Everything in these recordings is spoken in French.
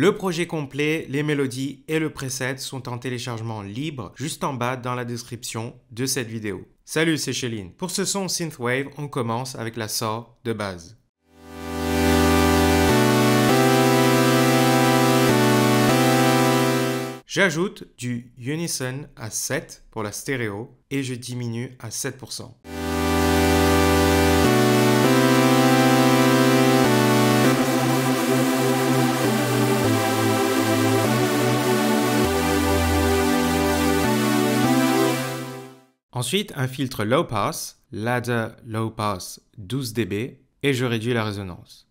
Le projet complet, les mélodies et le preset sont en téléchargement libre juste en bas dans la description de cette vidéo. Salut, c'est Chéline. Pour ce son synthwave, on commence avec la saw de base. J'ajoute du unison à 7 pour la stéréo et je diminue à 7%. Ensuite, un filtre low pass, ladder low pass 12 dB, et je réduis la résonance.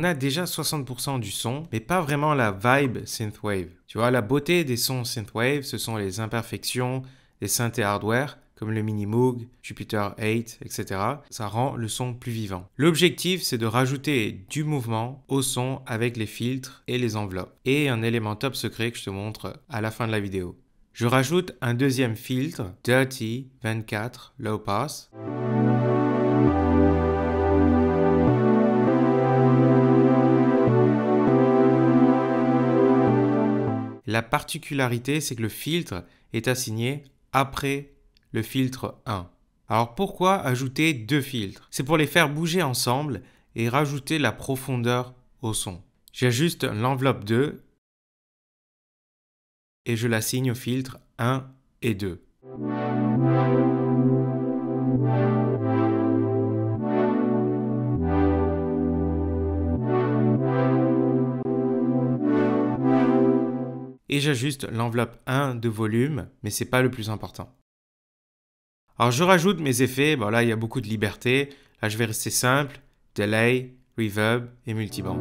On a déjà 60% du son, mais pas vraiment la vibe synthwave. Tu vois, la beauté des sons synthwave, ce sont les imperfections des synthés hardware, comme le Mini Moog, Jupiter 8, etc. Ça rend le son plus vivant. L'objectif, c'est de rajouter du mouvement au son avec les filtres et les enveloppes. Et un élément top secret que je te montre à la fin de la vidéo. Je rajoute un deuxième filtre, Dirty 24 Low Pass. La particularité, c'est que le filtre est assigné après le filtre 1. Alors pourquoi ajouter deux filtres? C'est pour les faire bouger ensemble et rajouter la profondeur au son. J'ajuste l'enveloppe 2 et je l'assigne au filtre 1 et 2. Et j'ajuste l'enveloppe 1 de volume, mais c'est pas le plus important. Alors je rajoute mes effets, bon là il y a beaucoup de liberté, là je vais rester simple, delay, reverb et multiband.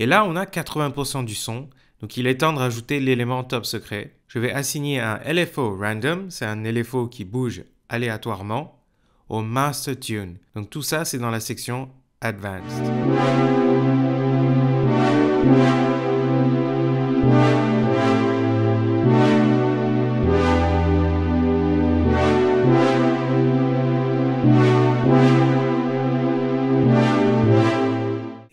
Et là, on a 80% du son, donc il est temps de rajouter l'élément top secret. Je vais assigner un LFO random, c'est un LFO qui bouge aléatoirement, au master tune. Donc tout ça, c'est dans la section advanced.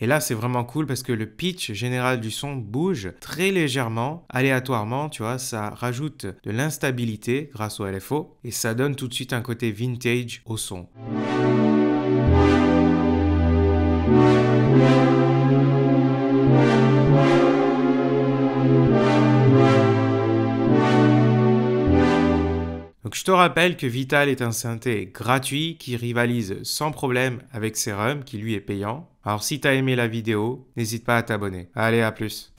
Et là, c'est vraiment cool parce que le pitch général du son bouge très légèrement, aléatoirement, tu vois, ça rajoute de l'instabilité grâce au LFO et ça donne tout de suite un côté vintage au son. Je te rappelle que Vital est un synthé gratuit qui rivalise sans problème avec Serum qui lui est payant. Alors si t'as aimé la vidéo, n'hésite pas à t'abonner. Allez, à plus.